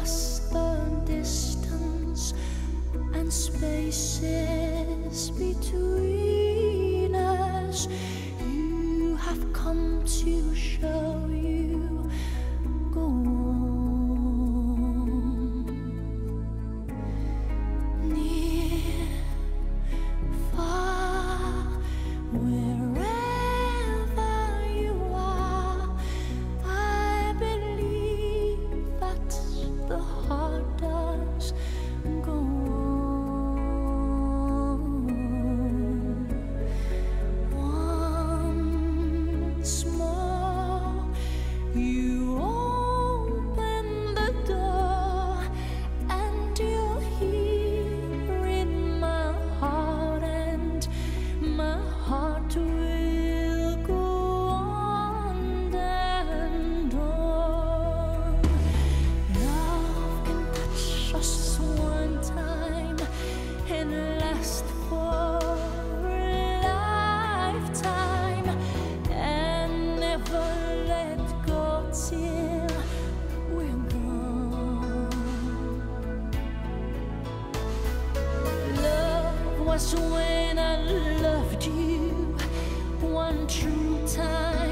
across the distance and spaces between. Was when I loved you one true time.